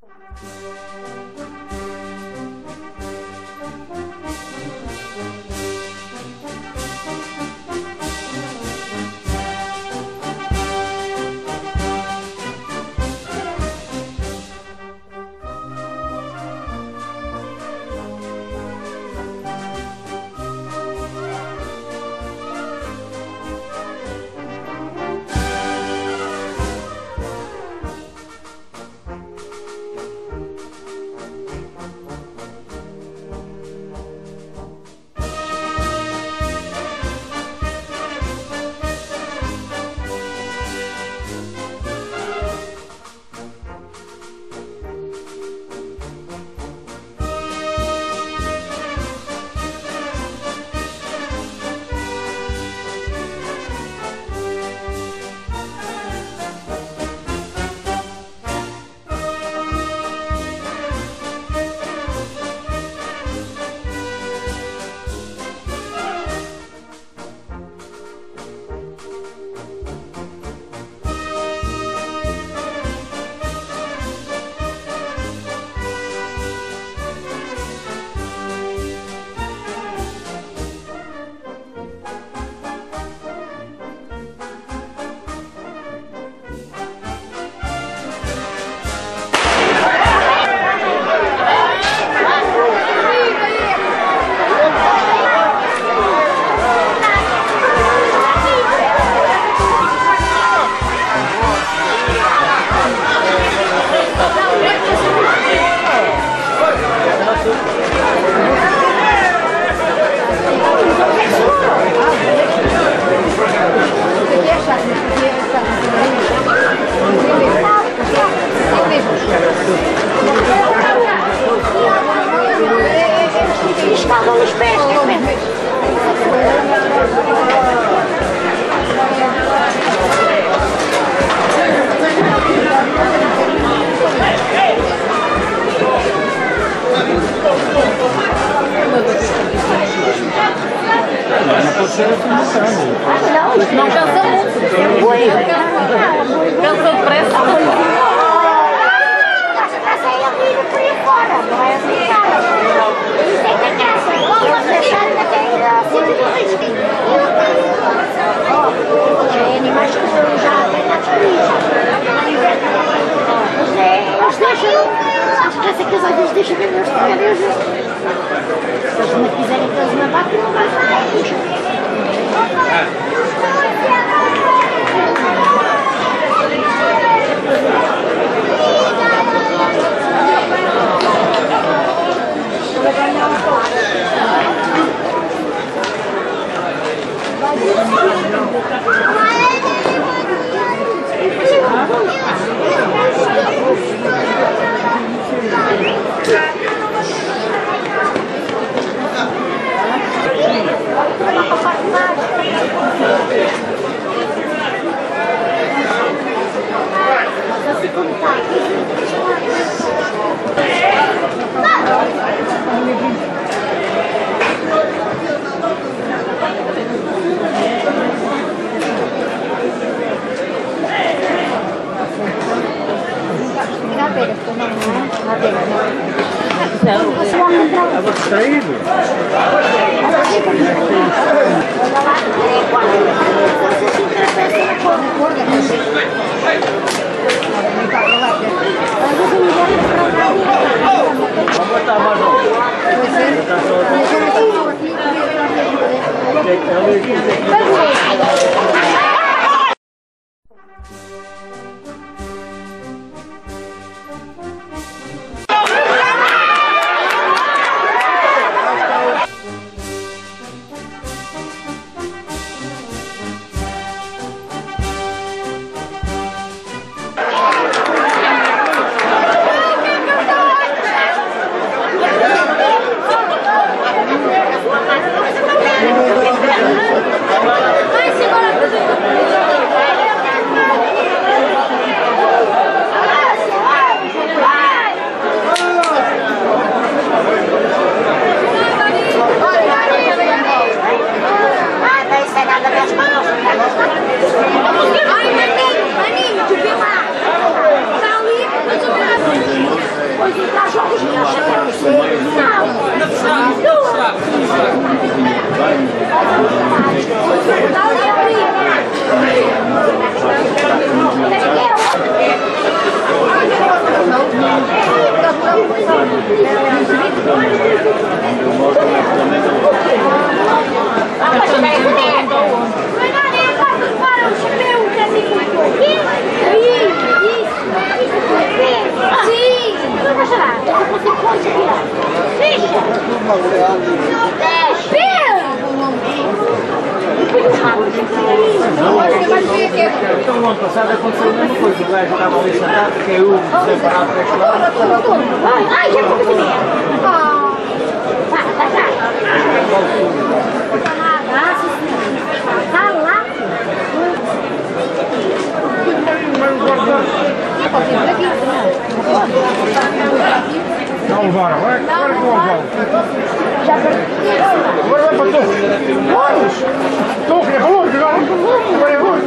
Estavam Não, cansa muito. Foi. Cansa depressa. Essa graça é a por aí fora, não é assim nada. Isso é é. Vamos deixar até ir a sítio do risco. Já é animais que são já treinados por isso. Mas é, eles deixam. Que deixam ver meus trabalhos. Se eles não quiserem que eles me abatem, não vai fazer. Estava distraído. Vamos botar mais um. Então, no ano passado aconteceu a mesma coisa. O gajo estava ali sentado, caiu separado para este lado. Ai, já vou comer. Vai, vai, vai. Ah, sim, senhor. Tá lá. Não levaram, agora agora que vão levar. Já perdi. Agora vai para todos. Vamos! Estou, que é para longe agora. Agora é longe.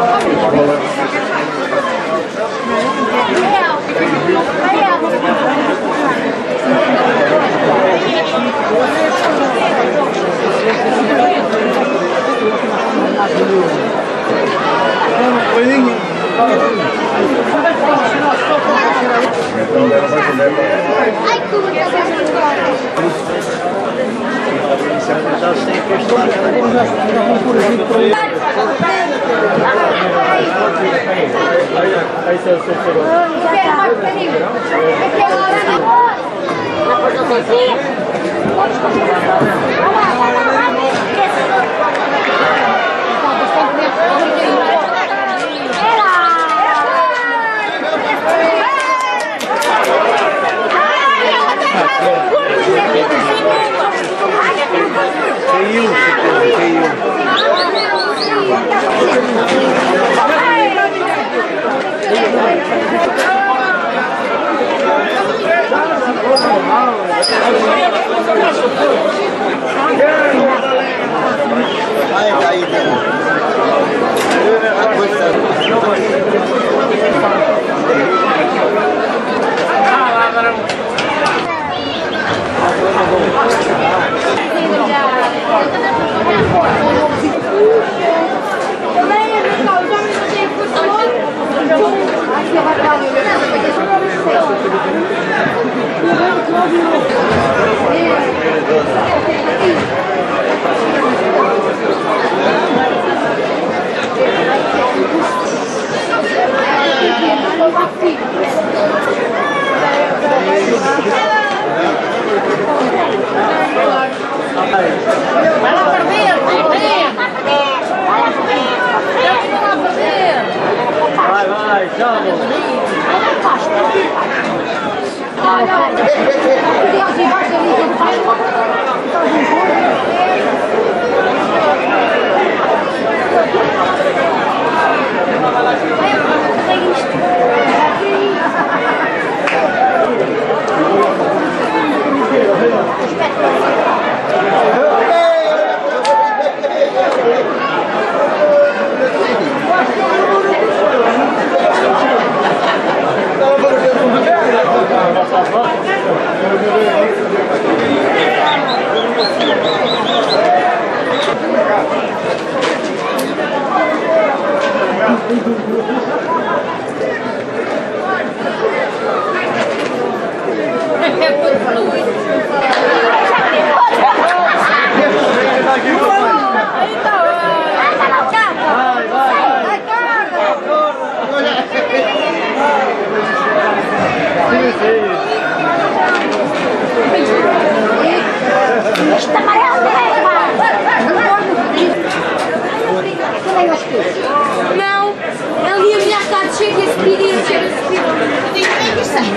Gracias. Aí se você chegou. Espera mais um bocadinho. É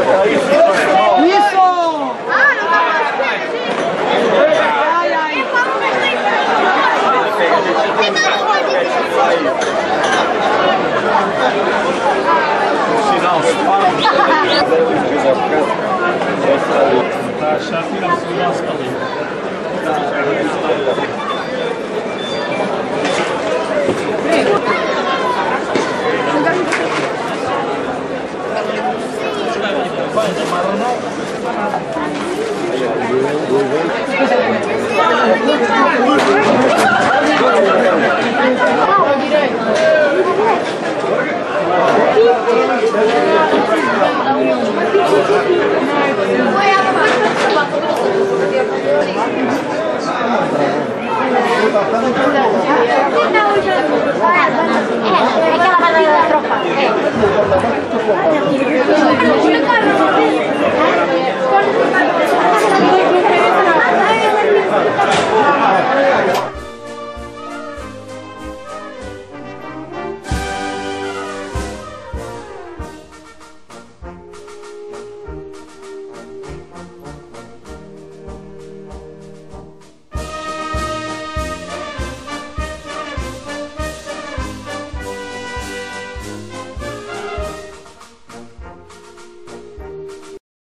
verde. Olha, amor! Vai,